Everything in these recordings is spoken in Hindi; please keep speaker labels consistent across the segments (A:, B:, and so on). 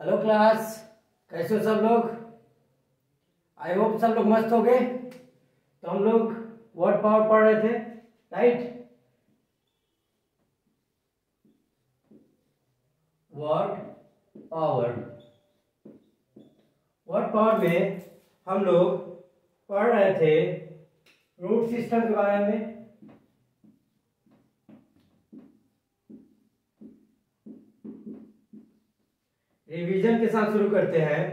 A: हेलो क्लास कैसे हो सब लोग? आई होप सब लोग मस्त हो गए तो हम लोग वर्ड पावर पढ़ रहे थे right word power word power में हम लोग पढ़ रहे थे रूट सिस्टम के बारे में। रिवीजन के साथ शुरू करते हैं।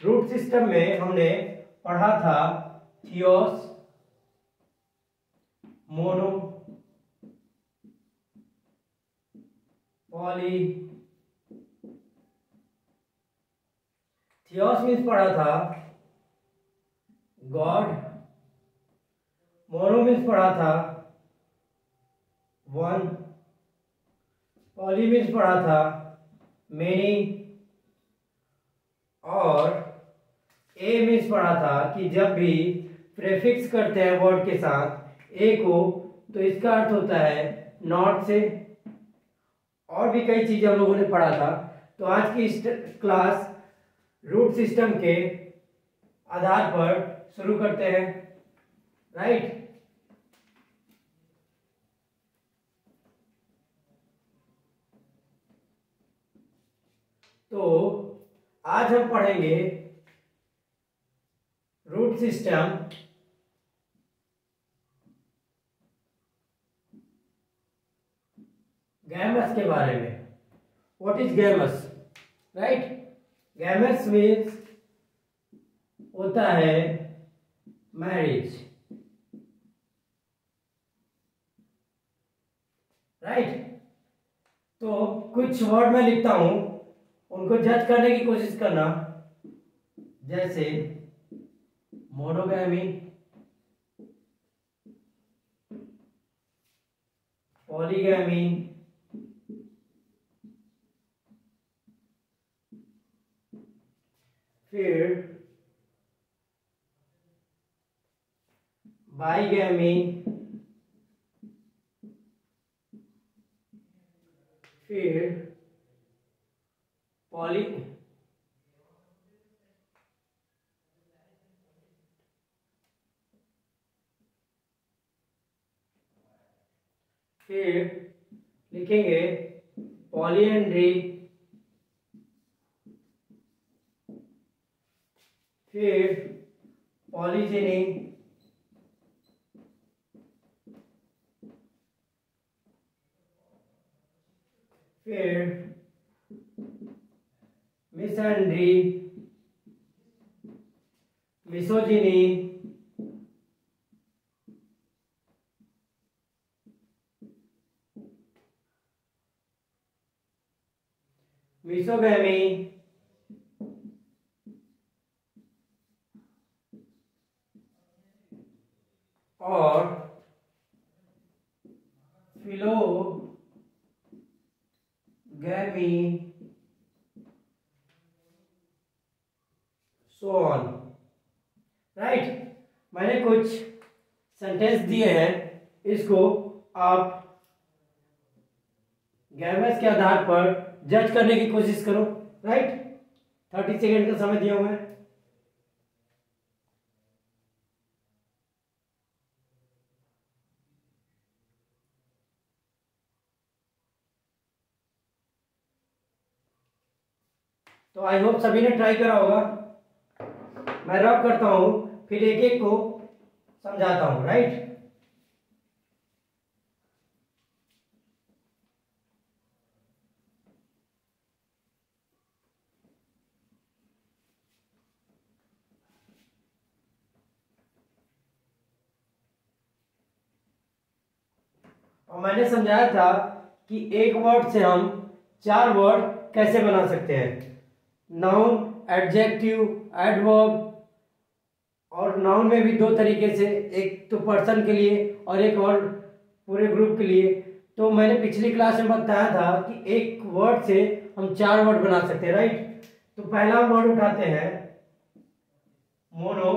A: रूट सिस्टम में हमने पढ़ा था theos mono poly theos means पढ़ा था। गॉड मोनो मीन्स पढ़ा था। वन पॉली मीन्स पढ़ा था। मेनी और ए मीन्स पढ़ा था कि जब भी प्रेफिक्स करते हैं वर्ड के साथ ए को तो इसका अर्थ होता है नॉट से। और भी कई चीज़ें हम लोगों ने पढ़ा था। तो आज की क्लास रूट सिस्टम के आधार पर शुरू करते हैं। राइट तो आज हम पढ़ेंगे रूट सिस्टम गैमस के बारे में। What is gamos right gamos means होता है मैरिज राइट तो कुछ वर्ड में लिखता हूँ। उनको जज करने की कोशिश करना। जैसे मोनोगैमी पॉलीगैमी फिर बाईगैमी फिर पॉली फिर लिखेंगे पॉलीएंड्री फिर पॉलीजेनी फिर मिसएंड्री मिसोजिनी मिसोगैमी और फिलोगैमी। सो ऑन राइट मैंने कुछ सेंटेंस दिए हैं। इसको आप गैमस के आधार पर जज करने की कोशिश करो। राइट थर्टी सेकेंड का समय दिया हुआ है। तो आई होप सभी ने ट्राई करा होगा। मैं रब करता हूँ, फिर एक एक को समझाता हूँ राइट और मैंने समझाया था कि एक वर्ड से हम चार वर्ड कैसे बना सकते हैं? नाउन एडजेक्टिव एडवर्ब और नाउन में भी दो तरीके से, एक तो पर्सन के लिए और एक और पूरे ग्रुप के लिए। तो मैंने पिछली क्लास में बताया था कि एक वर्ड से हम चार वर्ड बना सकते हैं राइट तो पहला वर्ड उठाते हैं। मोनो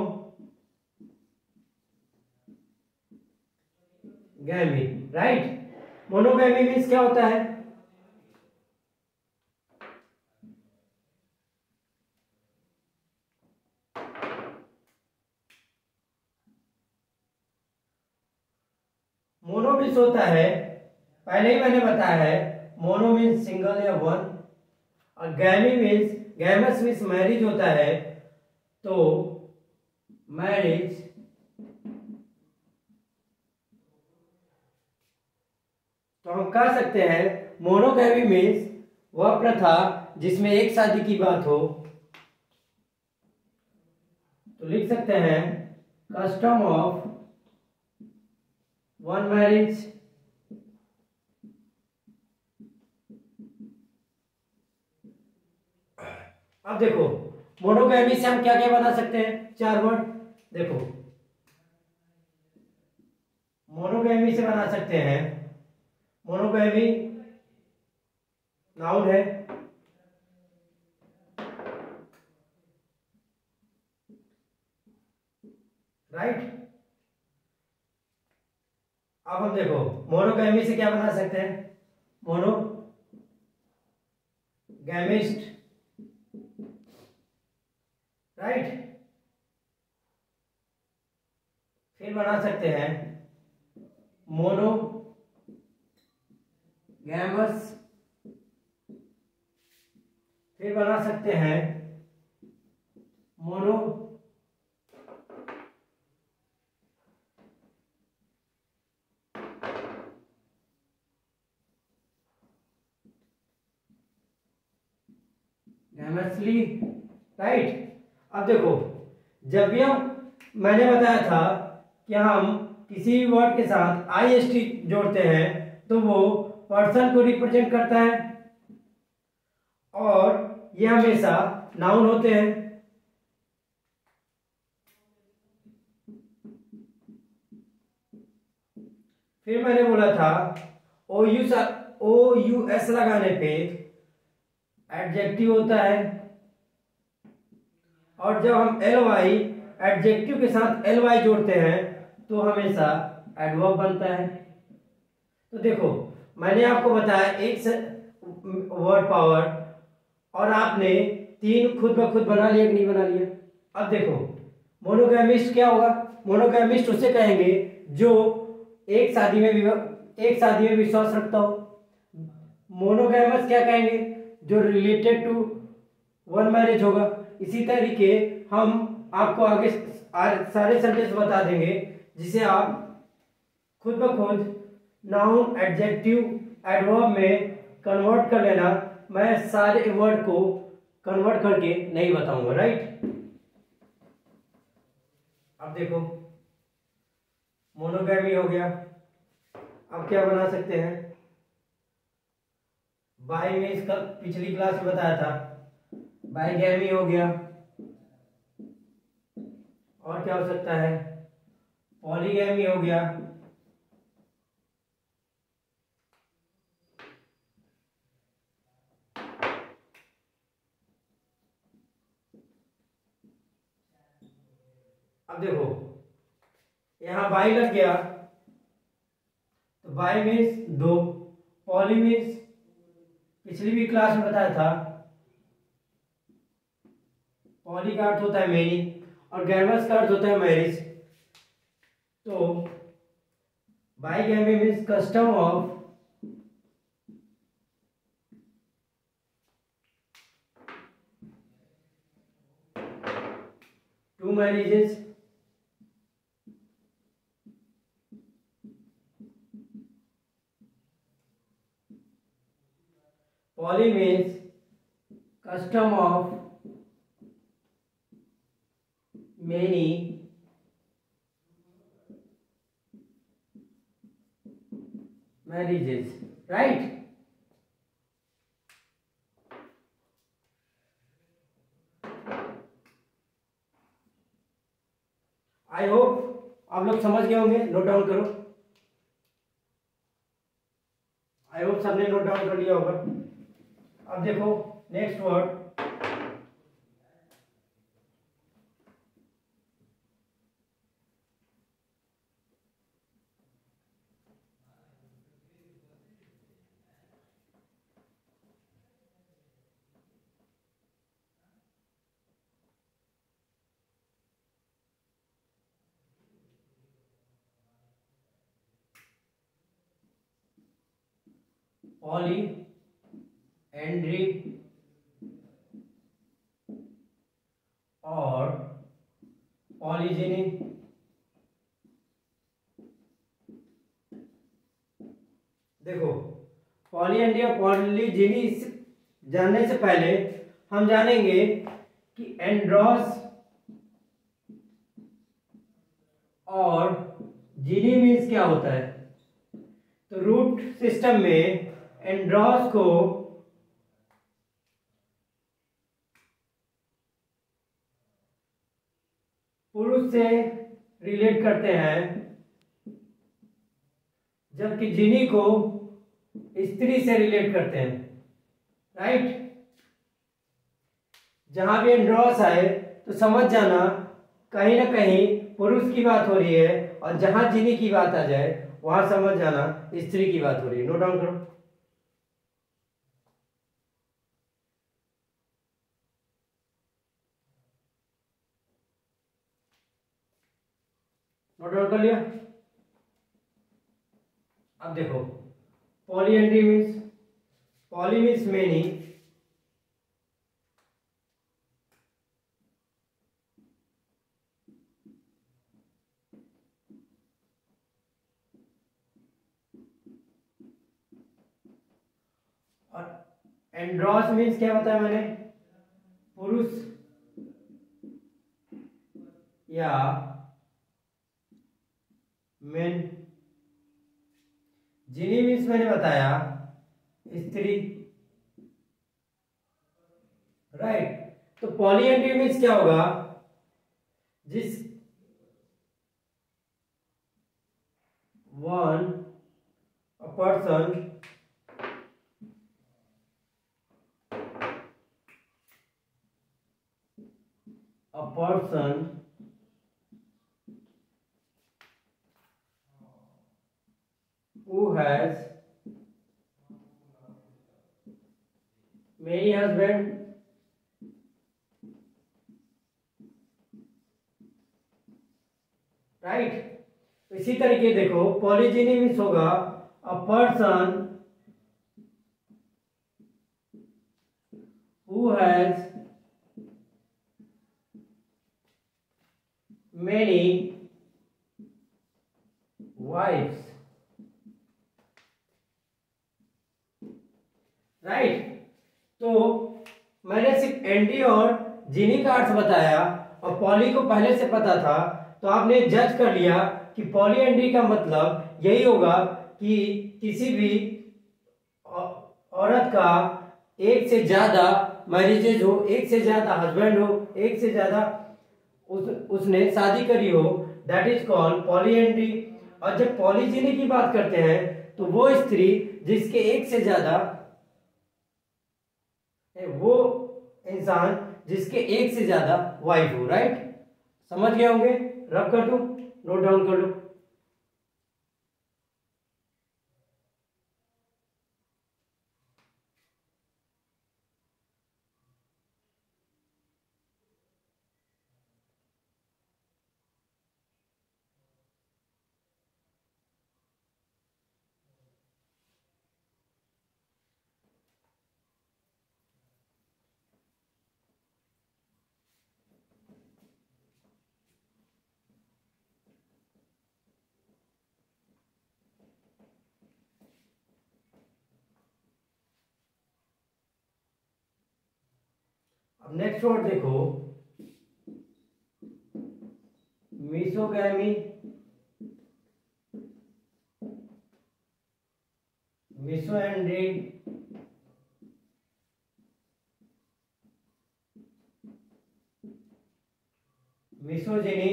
A: गैमी राइट मोनोगैमी मीन्स क्या होता है मीन्स होता है पहले ही मैंने बताया है मोनो मीन्स सिंगल या वन और gamy means gamos means marriage होता है तो मैरिज तो हम कह सकते हैं मोनोगैमी मीन्स वह प्रथा जिसमें एक शादी की बात हो। तो लिख सकते हैं कस्टम ऑफ़ वन मैरिज अब देखो मोनोगैमी से हम क्या क्या बना सकते हैं? चार वर्ड देखो मोनोगैमी से बना सकते हैं। मोनोगैमी नाउन है। राइट अब हम देखो मोनोगैमी से क्या बना सकते हैं? मोनो गैमिस्ट राइट फिर बना सकते हैं मोनो गैमस फिर बना सकते हैं मोनो गैमसली राइट अब देखो, जब भी हम, मैंने बताया था कि हम किसी भी वर्ड के साथ आई एस टी जोड़ते हैं तो वो पर्सन को रिप्रेजेंट करता है। और ये हमेशा नाउन होते हैं। फिर मैंने बोला था O U O U S लगाने पे एडजेक्टिव होता है। और जब हम एल वाई एडजेक्टिव के साथ एल वाई जोड़ते हैं तो हमेशा एडवर्ब बनता है। तो देखो, मैंने आपको बताया एक वर्ड पावर और आपने तीन खुद ब खुद बना लिया कि नहीं बना लिया। अब देखो मोनोगैमिस्ट क्या होगा? मोनोगैमिस्ट उसे कहेंगे जो एक शादी में एक शादी में विश्वास रखता हो। मोनोगैमस क्या कहेंगे? जो रिलेटेड टू वन मैरिज होगा। इसी तरीके हम आपको आगे सारे सेंटेंस बता देंगे, जिसे आप खुद ब खुद नाउन एडजेक्टिव एडवर्ब में कन्वर्ट कर लेना। मैं सारे वर्ड को कन्वर्ट करके नहीं बताऊँगा राइट अब देखो मोनोगैमी हो गया। अब क्या बना सकते हैं? बाई में इसका पिछली क्लास में बताया था। बाईगैमी हो गया। और क्या हो सकता है? पॉलीगैमी हो गया। अब देखो, यहाँ बाई लग गया। तो बाई मीन्स दो पॉली मीन्स पिछली भी क्लास में बताया था पॉली का अर्थ होता है मेनी और गैमस का अर्थ होता है मैरिज। तो bigamy means custom of two marriages Poly means custom of many marriages, right? I hope आप लोग समझ गए होंगे नोट डाउन करो। आई होप सबने नोट डाउन कर लिया होगा। अब देखो नेक्स्ट वर्ड पॉली एंड्री और पॉलीजेनी देखो पॉलीएंड्री और पॉलीजेनी जानने से पहले हम जानेंगे कि एंड्रॉस और जीनी मीन्स क्या होता है? तो रूट सिस्टम में एंड्रॉस को पुरुष से रिलेट करते हैं, जबकि जिनी को स्त्री से रिलेट करते हैं राइट जहाँ भी एंड्रॉस आए तो समझ जाना, कहीं ना कहीं पुरुष की बात हो रही है, और जहाँ जिनी की बात आ जाए, वहाँ समझ जाना स्त्री की बात हो रही है। नोट डाउन करो। नोट कर लिया। अब देखो polyandry means poly means many और एंड्रॉस मीन्स क्या बताया मैंने? पुरुष। या मेन जिनी मीन्स मैंने बताया, स्त्री। राइट तो पॉलीएंड्री मीन्स क्या होगा? जिस one a person a person who has many husband right इसी तरीके देखो पॉलीजेनी मीन्स होगा a person who has many wives. Right तो मैंने सिर्फ़ एंटी और जीनी का अर्थ बताया और पॉली को पहले से पता था तो आपने जज कर लिया कि पॉली एंड्री का मतलब यही होगा कि किसी भी औरत का एक से ज़्यादा मैरिजेज हो, एक से ज़्यादा हस्बैंड हो, एक से ज़्यादा उस, उसने शादी करी हो that is called poly polyandry और जब पॉलीजिनी की बात करते हैं तो वो स्त्री जिसके एक से ज़्यादा वो इंसान जिसके एक से ज़्यादा वाइफ हो राइट समझ गए होंगे? रब कर दू नोट डाउन कर लो नेक्स्ट वर्ड देखो। Misogamy misandry misogyny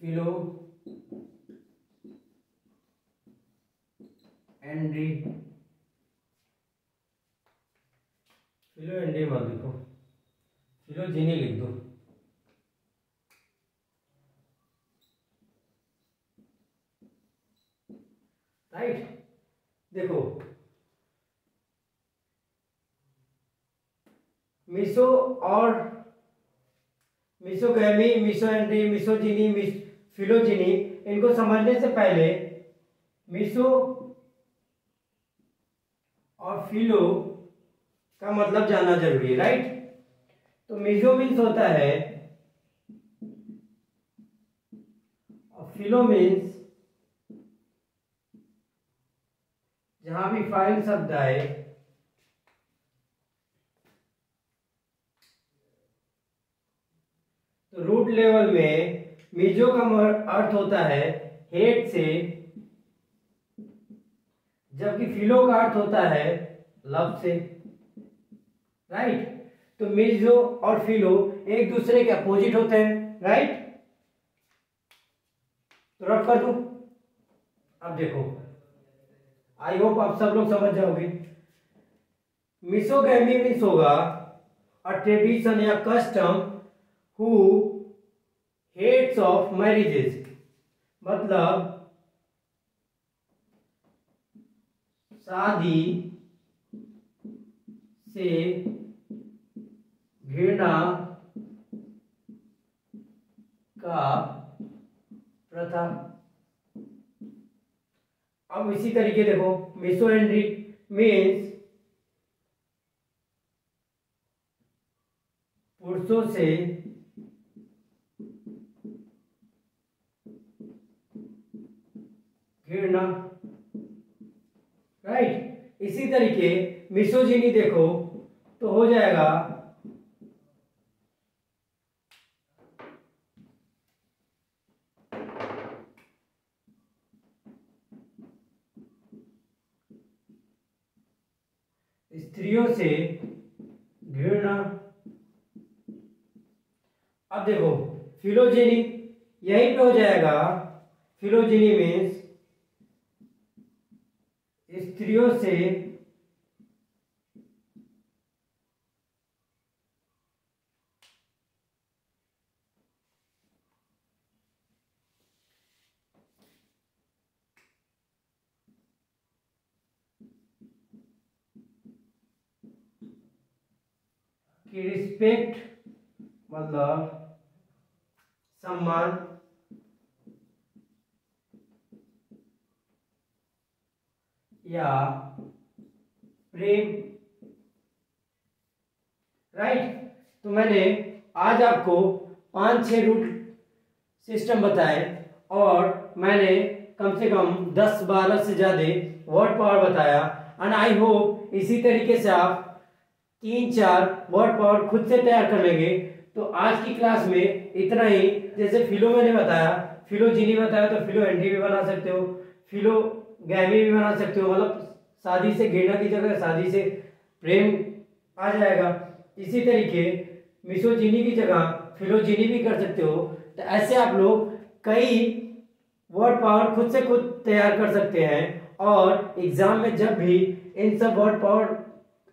A: philo andry philo andry मत लिखो फिलोजिनी लिख दो। राइट देखो। मिसो और misogamy misandry misogyny miss philogyny इनको समझने से पहले मिसो और फिलो का मतलब जानना ज़रूरी है राइट तो मिजो मीन्स होता है, और फिलो मीन्स जहाँ भी फ़ाइल शब्द आए तो रूट लेवल में मिजो का अर्थ होता है हेड से जबकि फिलो का अर्थ होता है लव से। राइट तो मिजो और फिलो एक दूसरे के अपोजिट होते हैं राइट तो रब कर दू? अब देखो। आई होप आप सब लोग समझ जाओगे। मिसोगैमी मीन्स होगा अ ट्रेडिशन या custom who hates of marriages मतलब शादी से घृणा का प्रथा अब इसी तरीके देखो मिसोएंड्री मीन्स पुरुषों से घृणा राइट इसी तरीके मिसोजिनी देखो तो हो जाएगा। स्त्रियों से घृणा। अब देखो, फिलोजेनी यही पे हो जाएगा। फिलोजेनी मीन्स स्त्रियों से की रिस्पेक्ट मतलब सम्मान या प्रेम। राइट तो मैंने आज आपको पाँच छह रूट सिस्टम बताए और मैंने कम से कम दस बारह से ज़्यादा वर्ड पावर बताया। एंड आई होप इसी तरीके से आप तीन चार वर्ड पावर खुद से तैयार कर लेंगे। तो आज की क्लास में इतना ही। जैसे फिलो मैंने बताया, फिलो जीनी बताया तो फिलो भी बना सकते हो। फिलो गैमी भी बना सकते हो। मतलब शादी से घृणा की जगह शादी से प्रेम आ जाएगा। इसी तरीके मिसोजिनी की जगह फिलोजिनी भी कर सकते हो। तो ऐसे आप लोग कई वर्ड पावर खुद से खुद तैयार कर सकते हैं। और एग्ज़ाम में जब भी इन सब वर्ड पावर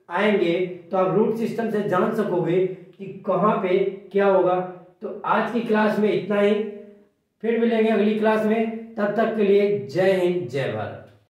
A: आएँगे तो आप रूट सिस्टम से जान सकोगे कि कहाँ पे क्या होगा। तो आज की क्लास में इतना ही। फिर मिलेंगे अगली क्लास में। तब तक के लिए जय हिंद, जय भारत।